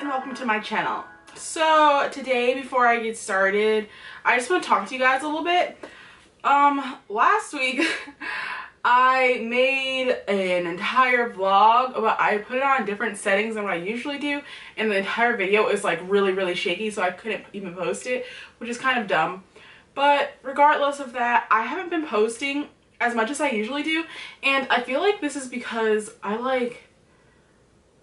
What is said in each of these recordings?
and welcome to my channel. So today before I get started, I just want to talk to you guys a little bit. Um, last week I made an entire vlog but I put it on different settings than what I usually do and the entire video is like really really shaky so I couldn't even post it which is kind of dumb. But regardless of that, I haven't been posting as much as I usually do and I feel like this is because I like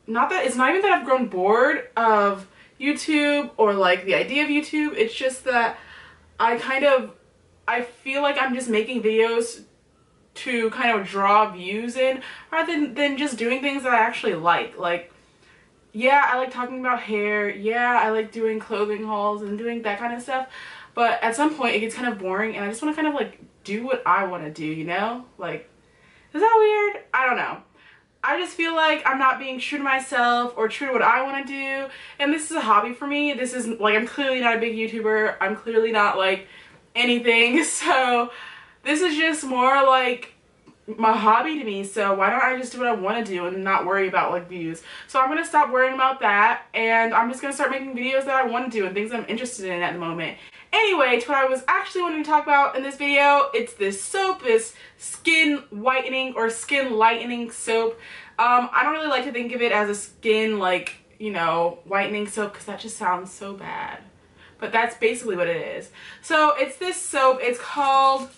not that it's not even that I've grown bored of YouTube or like the idea of YouTube. It's just that I kind of I feel like I'm just making videos to kind of draw views in rather than, than just doing things that I actually like. Like yeah, I like talking about hair. Yeah, I like doing clothing hauls and doing that kind of stuff. But at some point it gets kind of boring and I just want to kind of like do what I want to do, you know? Like, is that weird? I don't know. I just feel like I'm not being true to myself or true to what I want to do. And this is a hobby for me. This is like, I'm clearly not a big YouTuber. I'm clearly not like anything. So this is just more like my hobby to me. So why don't I just do what I want to do and not worry about like views. So I'm going to stop worrying about that. And I'm just going to start making videos that I want to do and things I'm interested in at the moment. Anyway, to what I was actually wanting to talk about in this video, it's this soap, this skin whitening or skin lightening soap. Um, I don't really like to think of it as a skin like, you know, whitening soap because that just sounds so bad. But that's basically what it is. So it's this soap, it's called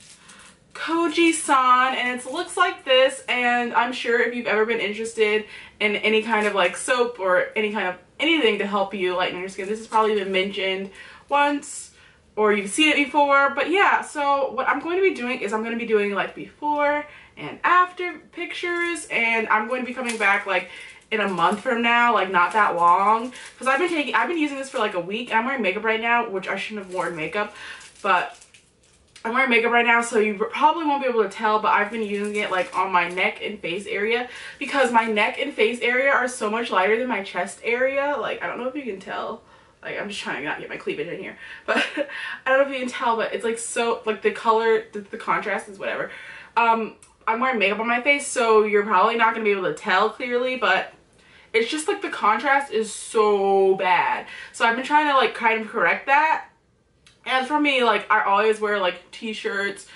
Kojie San and it looks like this and I'm sure if you've ever been interested in any kind of like soap or any kind of anything to help you lighten your skin, this has probably been mentioned once or you've seen it before. But yeah, so what I'm going to be doing is I'm going to be doing like before and after pictures and I'm going to be coming back like in a month from now, like not that long. Because I've been taking, I've been using this for like a week. I'm wearing makeup right now, which I shouldn't have worn makeup, but I'm wearing makeup right now, so you probably won't be able to tell, but I've been using it like on my neck and face area because my neck and face area are so much lighter than my chest area. Like, I don't know if you can tell like I'm just trying not to get my cleavage in here. But I don't know if you can tell but it's like so like the color the, the contrast is whatever. Um I'm wearing makeup on my face so you're probably not gonna be able to tell clearly but it's just like the contrast is so bad. So I've been trying to like kind of correct that. And for me like I always wear like t-shirts.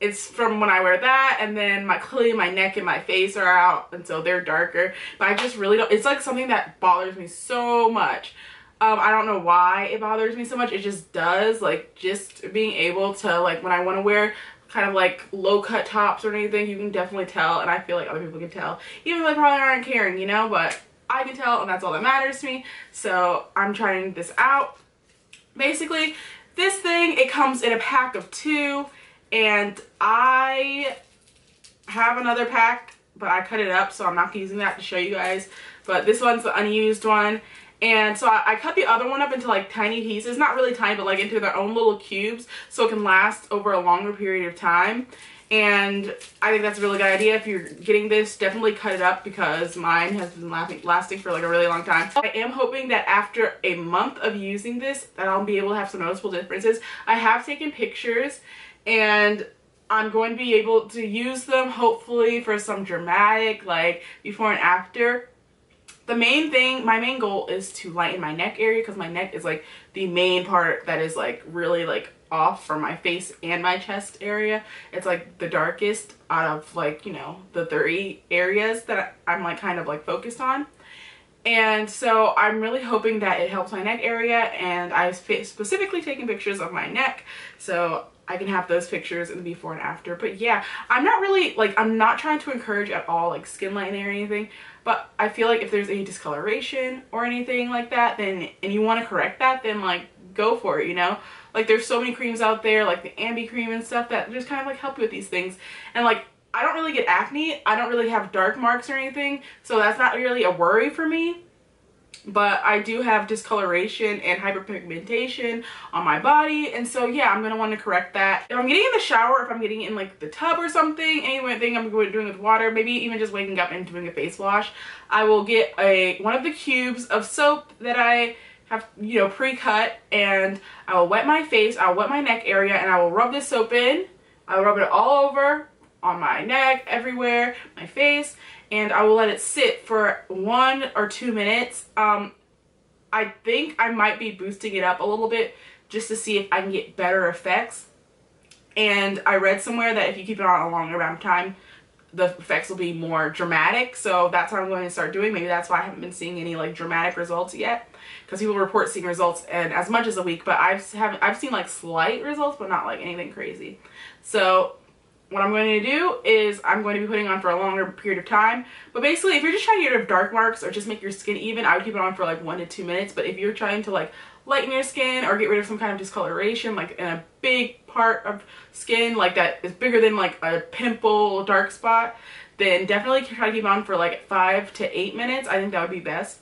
It's from when I wear that and then my clearly my neck and my face are out and so they're darker. But I just really don't it's like something that bothers me so much um, I don't know why it bothers me so much. It just does. Like, just being able to, like, when I want to wear kind of like low cut tops or anything, you can definitely tell. And I feel like other people can tell. Even though they probably aren't caring, you know? But I can tell and that's all that matters to me. So I'm trying this out. Basically, this thing, it comes in a pack of two. And I have another pack, but I cut it up. So I'm not using that to show you guys. But this one's the unused one and so I, I, cut the other one up into like tiny pieces, not really tiny, but like into their own little cubes so it can last over a longer period of time. And I think that's a really good idea. If you're getting this, definitely cut it up because mine has been lasting for like a really long time. I am hoping that after a month of using this, that I'll be able to have some noticeable differences. I have taken pictures and I'm going to be able to use them hopefully for some dramatic like before and after the main thing, my main goal is to lighten my neck area because my neck is like the main part that is like really like off from my face and my chest area. It's like the darkest out of like, you know, the three areas that I'm like kind of like focused on. And so I'm really hoping that it helps my neck area and I've specifically taken pictures of my neck. So I can have those pictures in the before and after. But yeah, I'm not really, like, I'm not trying to encourage at all, like, skin lightening or anything. But I feel like if there's any discoloration or anything like that, then, and you want to correct that, then, like, go for it, you know? Like, there's so many creams out there, like the Ambi cream and stuff, that just kind of, like, help you with these things. And, like, I don't really get acne. I don't really have dark marks or anything. So that's not really a worry for me but I do have discoloration and hyperpigmentation on my body and so yeah I'm gonna want to correct that. If I'm getting in the shower if I'm getting in like the tub or something anything I'm going doing with water maybe even just waking up and doing a face wash I will get a one of the cubes of soap that I have you know pre-cut and I will wet my face I'll wet my neck area and I will rub this soap in. I'll rub it all over on my neck everywhere my face and I will let it sit for one or two minutes. Um, I think I might be boosting it up a little bit just to see if I can get better effects. And I read somewhere that if you keep it on a longer amount of time, the effects will be more dramatic. So that's what I'm going to start doing. Maybe that's why I haven't been seeing any like dramatic results yet. Because people report seeing results in as much as a week, but I've haven't I've seen like slight results, but not like anything crazy. So what I'm going to do is I'm going to be putting on for a longer period of time. But basically, if you're just trying to get rid of dark marks or just make your skin even, I would keep it on for like one to two minutes. But if you're trying to like lighten your skin or get rid of some kind of discoloration, like in a big part of skin, like that is bigger than like a pimple, dark spot, then definitely try to keep on for like five to eight minutes. I think that would be best.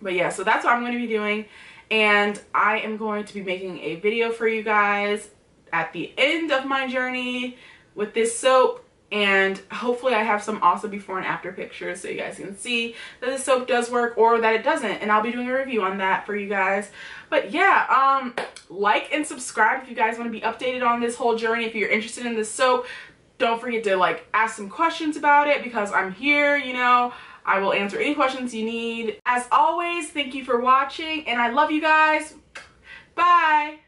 But yeah, so that's what I'm going to be doing. And I am going to be making a video for you guys at the end of my journey with this soap and hopefully I have some awesome before and after pictures so you guys can see that the soap does work or that it doesn't and I'll be doing a review on that for you guys. But yeah um like and subscribe if you guys want to be updated on this whole journey. If you're interested in this soap don't forget to like ask some questions about it because I'm here you know? I will answer any questions you need. As always thank you for watching and I love you guys. Bye